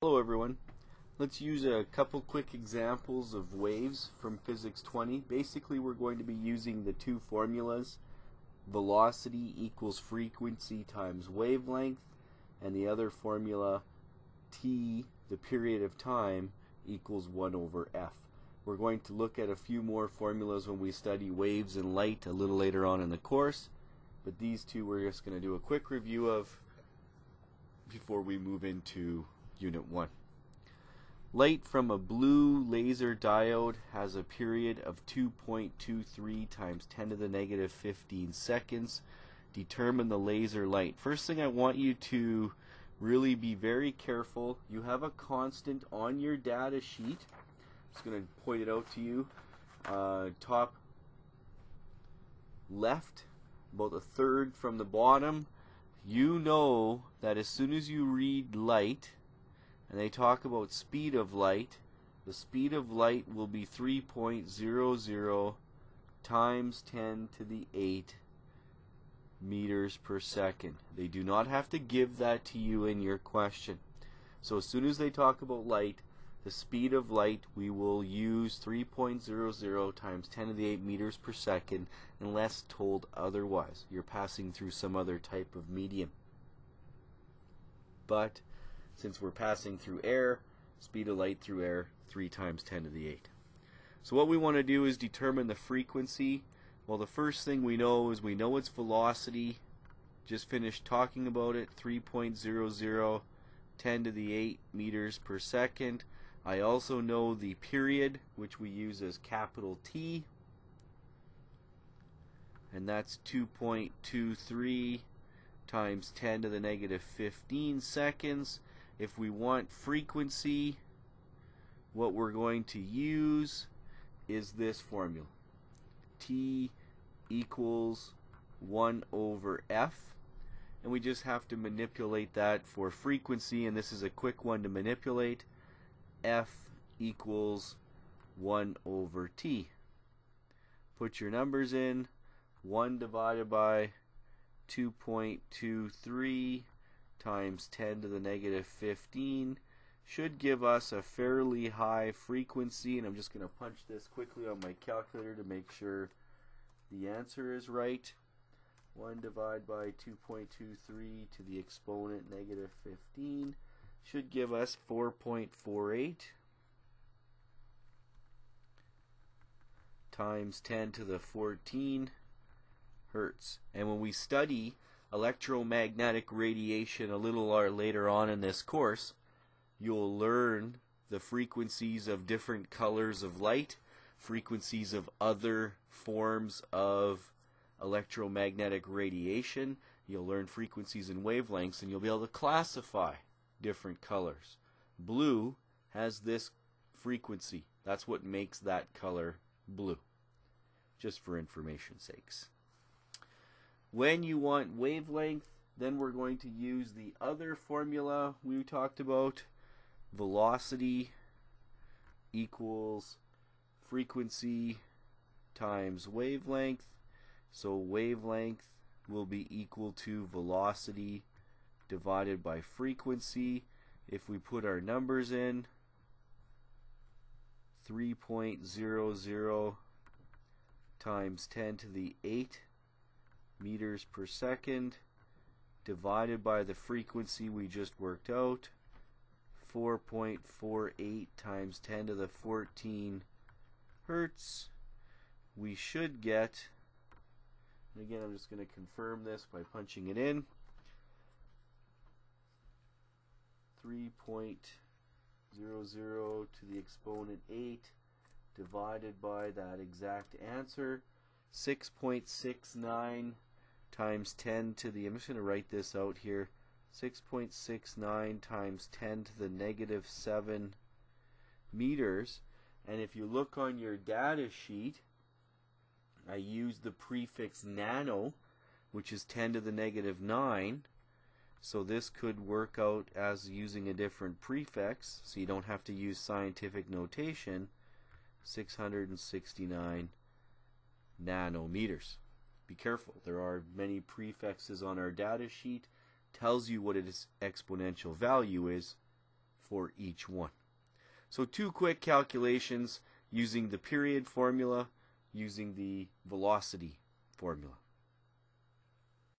Hello everyone. Let's use a couple quick examples of waves from Physics 20. Basically we're going to be using the two formulas velocity equals frequency times wavelength and the other formula t, the period of time, equals 1 over f. We're going to look at a few more formulas when we study waves and light a little later on in the course but these two we're just going to do a quick review of before we move into Unit 1. Light from a blue laser diode has a period of 2.23 times 10 to the negative 15 seconds. Determine the laser light. First thing I want you to really be very careful. You have a constant on your data sheet. I'm just going to point it out to you. Uh, top left, about a third from the bottom. You know that as soon as you read light, and they talk about speed of light, the speed of light will be 3.00 times 10 to the 8 meters per second. They do not have to give that to you in your question. So as soon as they talk about light, the speed of light we will use 3.00 times 10 to the 8 meters per second unless told otherwise. You're passing through some other type of medium. But since we're passing through air, speed of light through air, 3 times 10 to the 8. So what we want to do is determine the frequency. Well, the first thing we know is we know its velocity. Just finished talking about it, 3.00, 10 to the 8 meters per second. I also know the period, which we use as capital T, and that's 2.23 times 10 to the negative 15 seconds. If we want frequency, what we're going to use is this formula. T equals 1 over F. And we just have to manipulate that for frequency, and this is a quick one to manipulate. F equals 1 over T. Put your numbers in. 1 divided by 2.23 times 10 to the negative 15 should give us a fairly high frequency and I'm just going to punch this quickly on my calculator to make sure the answer is right. 1 divided by 2.23 to the exponent negative 15 should give us 4.48 times 10 to the 14 hertz. And when we study electromagnetic radiation a little later on in this course, you'll learn the frequencies of different colors of light, frequencies of other forms of electromagnetic radiation. You'll learn frequencies and wavelengths, and you'll be able to classify different colors. Blue has this frequency. That's what makes that color blue, just for information sakes. When you want wavelength, then we're going to use the other formula we talked about. Velocity equals frequency times wavelength. So wavelength will be equal to velocity divided by frequency. If we put our numbers in, 3.00 times 10 to the 8 meters per second divided by the frequency we just worked out. 4.48 times 10 to the 14 hertz. We should get and again I'm just going to confirm this by punching it in. 3.00 to the exponent 8 divided by that exact answer. 6.69 times 10 to the, I'm just going to write this out here, 6.69 times 10 to the negative 7 meters. And if you look on your data sheet, I use the prefix nano, which is 10 to the negative 9. So this could work out as using a different prefix, so you don't have to use scientific notation, 669 nanometers be careful. There are many prefixes on our data sheet. Tells you what its exponential value is for each one. So two quick calculations using the period formula, using the velocity formula.